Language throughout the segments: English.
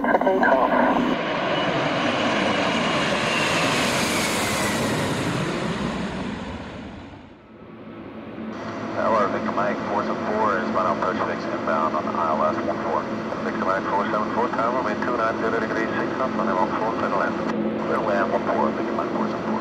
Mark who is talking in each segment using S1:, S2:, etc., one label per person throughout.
S1: cleared for takeoff. Victor Mike 474 is final approach fix inbound on ILS 14.
S2: Victor Mike 474, tower, remain 290 degrees 6 knots on L14, clear to land.
S1: Clear to land 14, Victor Mike 474.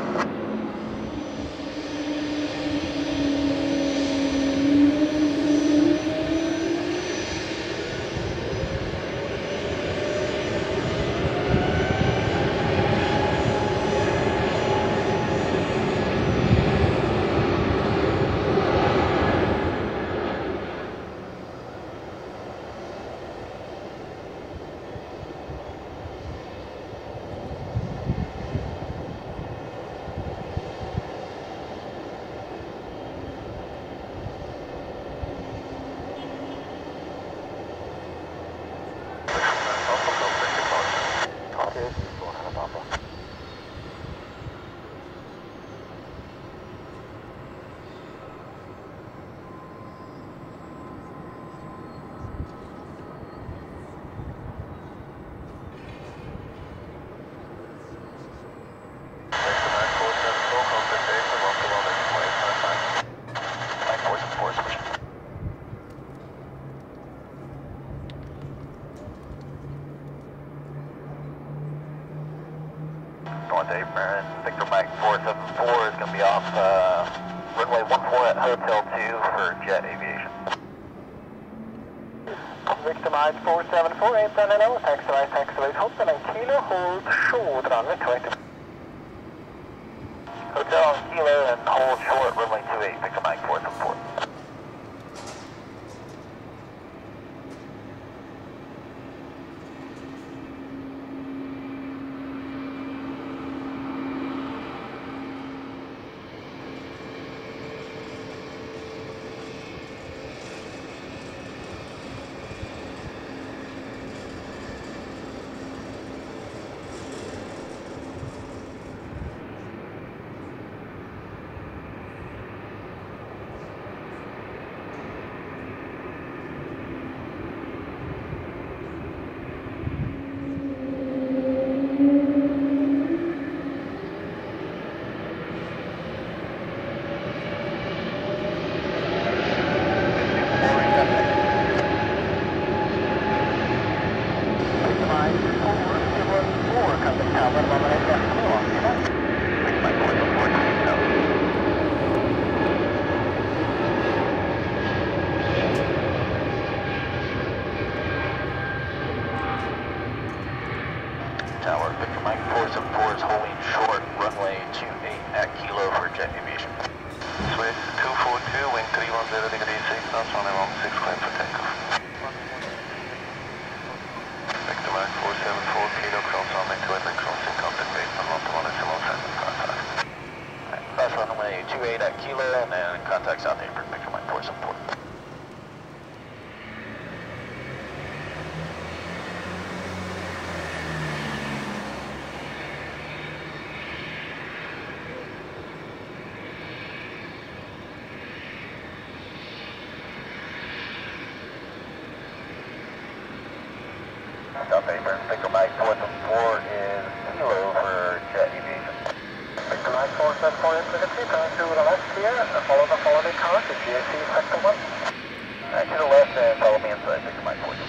S1: Dave Victor Mike 474 is going to be off uh, runway 14 at Hotel 2 for jet aviation. Victor Mike 474, 8 hello, taxi right, taxi right, Hotel and Kilo, hold short, runway 20. Hotel on Kilo and hold short, runway 28, Victor Mike 474. Victor Mike 474, come to tower, Victor Mike 474, no. Tower, Victor Mike 474 is holding short, runway 28 at Kilo for jet aviation.
S2: Swiss 242, wind 310 degrees 6 knots, runway 16, clear for.
S1: 8 at Kilo and then contact South Apron, make sure my voice important. South Apron, 4 into the tree, to the left here, follow the following car to GAC sector 1. Uh, to the left and follow me inside, pick my 40.